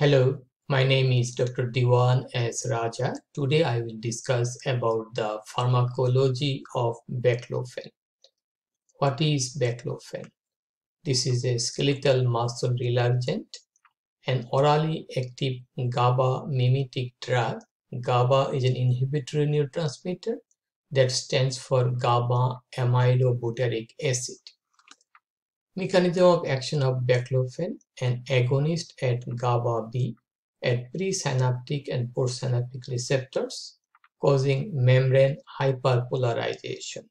Hello, my name is Dr. Dewan S. Raja. Today I will discuss about the pharmacology of baclofen. What is baclofen? This is a skeletal muscle relaxant, an orally active GABA mimetic drug. GABA is an inhibitory neurotransmitter that stands for gamma aminobutyric acid. Mechanism of action of baclofen, an agonist at GABA-B at presynaptic and postsynaptic receptors, causing membrane hyperpolarization.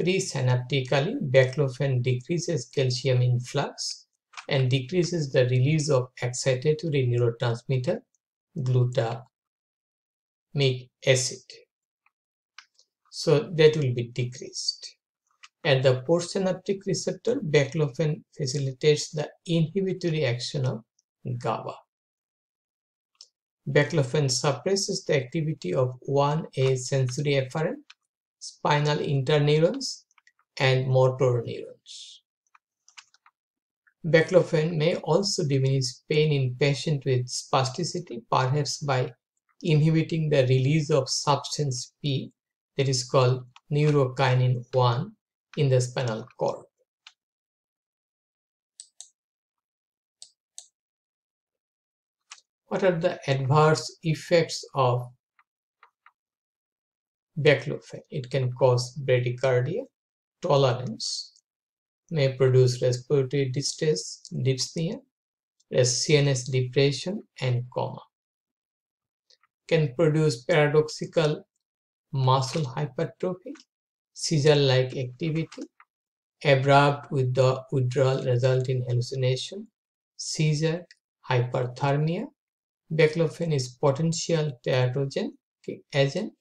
Presynaptically, baclofen decreases calcium influx and decreases the release of excitatory neurotransmitter glutamic acid. So that will be decreased. At the postsynaptic receptor, baclofen facilitates the inhibitory action of GABA. Baclofen suppresses the activity of 1A sensory afferent, spinal interneurons, and motor neurons. Baclofen may also diminish pain in patients with spasticity, perhaps by inhibiting the release of substance P that is called neurokinin 1 in the spinal cord. What are the adverse effects of baclofen? It can cause bradycardia, tolerance, may produce respiratory distress, dyspnea, CNS depression, and coma. Can produce paradoxical muscle hypertrophy, seizure-like activity, abrupt with the withdrawal result in hallucination, seizure, hyperthermia. Baclofen is potential teratogen agent,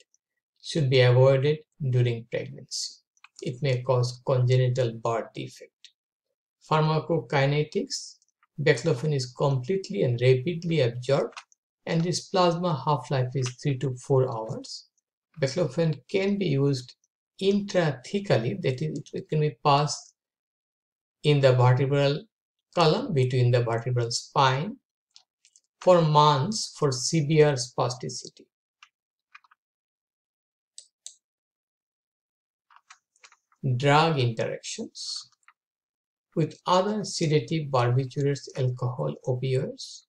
should be avoided during pregnancy. It may cause congenital birth defect. Pharmacokinetics, baclofen is completely and rapidly absorbed and its plasma half-life is 3 to 4 hours. Baclofen can be used intrathecally, that is, it can be passed in the vertebral column between the vertebral spine for months for severe spasticity. Drug interactions with other sedative barbiturates, alcohol, opioids,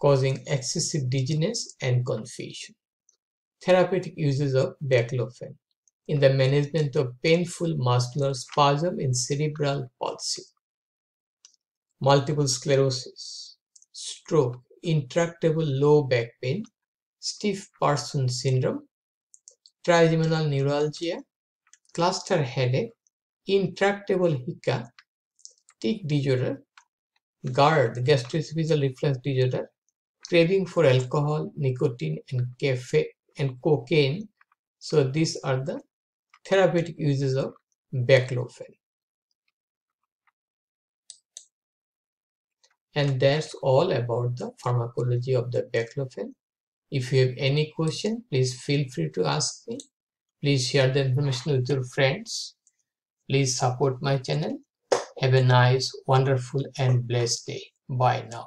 causing excessive dizziness and confusion. Therapeutic uses of baclofen in the management of painful muscular spasm in cerebral palsy, multiple sclerosis, stroke, intractable low back pain, stiff person syndrome, trigeminal neuralgia, cluster headache, intractable hiccup, tic disorder, GERD, gastroesophageal reflux disorder, craving for alcohol, nicotine, and cafe and cocaine. So these are the therapeutic uses of baclofen. And that's all about the pharmacology of the baclofen. If you have any question, please feel free to ask me. Please share the information with your friends. Please support my channel. Have a nice, wonderful and blessed day. Bye now.